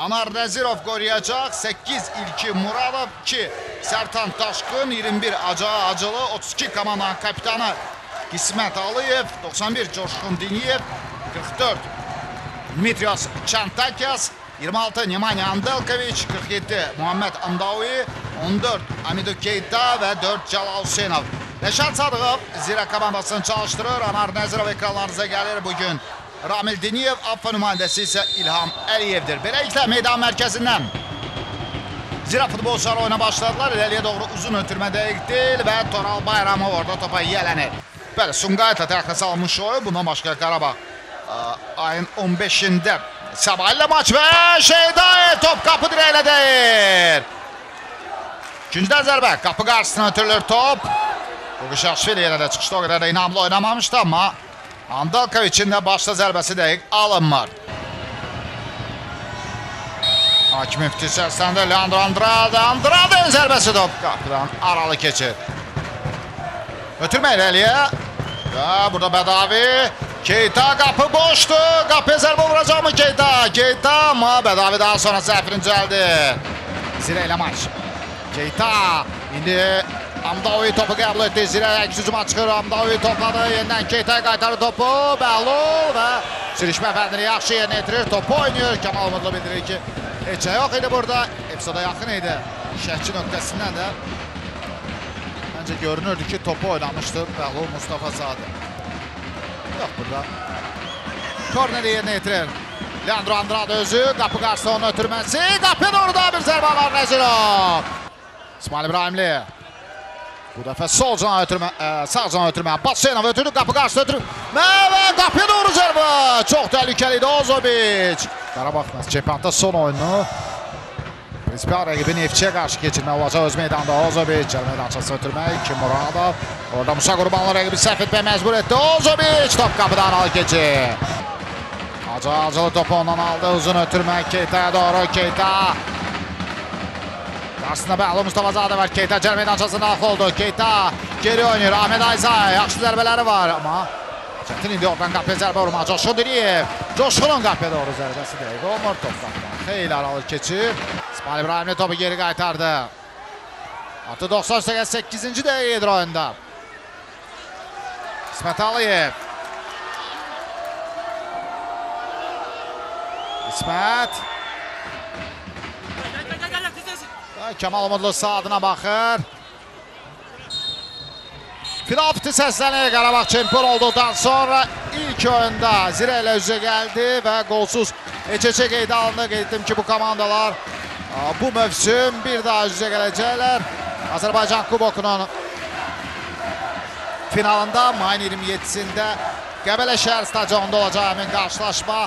Anar Nəzirov qoruyacaq. 8 İlki Muradov, 2 Sərtan Daşqın, 21 Acağı Acılı, 32 komandanın kapitanı İsmət Aliyev, 91 Coşqun Diniyev, 44 Dmitrios Çantakyas, 26 Nemanja Andelkoviç, 47 Muhammed Andavi, 14 Amidu Keita və 4 Cəlal Hüseynov. Rəşad Sadıqov Zira komandasını çalışdırır. Anar Nəzirov ekranlarınıza gəlir bugün. Ramil Diniyev, Affa nümayəndəsi isə İlham Əliyevdir. Beləliklə meydan mərkəzindən Zira futbolçuları oyuna başladılar. İləliyə doğru uzun ötürmə dəqiq deyil və Toral Bayramov orada topa yiyələnir. Bəli, Sumqayıtla təxirə salınmış oyun. Bundan başqa Qarabağ ayın 15-də Sabah ilə maç və Şeydayev top qapı dirəyilə deyir. İkincidən zərbə, qapı qarşısına ötürülür top. Quşaqşvili yenə də çıxışda o qədər də inamlı oynamamışdı, amma Andalkoviçin də başda zərbəsi dəqiq alınmır. Hakim müfti səsləndi, Leandro Andrade, Andrade zərbəsi top qapıdan aralı keçir. Ötürmə irəliyə. Və burada Bədavi. Keyta qapı boşdur. Qapıya zərbə vuracaqmı Keyta? Keyta amma Bədavi daha sonra səhvini düzəldi. Zirə ilə maç. Keyta indi Amdaoui topu qəbul etdi. Zirə əks hücuma çıxır. Amdaoui topladı. Yenidən Keytaya qaytarır topu. Bəlul və sürüşmə fəndini yaxşı yerinə yetirir. Topu oynayır. Kamal Umudlu bildirir ki, heç nə yox idi burada. Episoda yaxın idi. Şəhçi nöqtəsindən də Məncə görünürdü ki, topu oynamışdır Bəlul Mustafazadə. Yox burada. Korneri yerinə yetirir. Leandro Andrade özü, qapı qarşısında onun ötürməsi. Qapıya doğru da bir zərbə var Nəzirov. İsmail İbrahimli. Bu defa sol can ötürmə, e, sağ can ötürmə. Basenov ötürdü, qapı qarşısına ötürüb. Məvə qapıya doğru zərbə. Çox təhlükəli idi Ozovic. Qarabağ çempionatda son oyunu Prinsipial rakibi Neftçi'ye karşı geçirme olacak öz meydanda Ozovic. El meydançası ötürme kim Orada Musa Qurbanlı rakibi səhv etmeye mecbur etti. Ozovic top kapıdan al geçi. Acı acılı topu ondan aldı uzun ötürme Keita'ya doğru Keita. Qarşısında Bəlu Mustafazadə var. Keyta cəl meydançasına daxil oldu. Keyta geri oynayır. Ahmet Aysa yaxşı zərbələri var amma Çətin indi oradan qapıya zərbə vurma. Coşqun Diriyev. Coşqunun qapıya doğru zərbəsi dəqiq olmur topdan. Xeyli aralı keçir. İsmail İbrahimli topu geri qaytardı. Artı 98-ci dəqiqə edir oyunda. İsmət Aliyev. İsmət. Və Kemal Umudlu saatına baxır. Filafti səslənir Qarabağ çempion olduqdan sonra ilk oyunda Zirə ilə üzə gəldi və qolsuz eç-eçə qeydə alındı. Qeyd etdim ki, bu komandalar bu mövsüm bir daha üzə gələcəklər. Azərbaycan Kubokunun finalında mayın 27-sində Qəbələ şəhər stadionunda olacaq həmin qarşılaşma.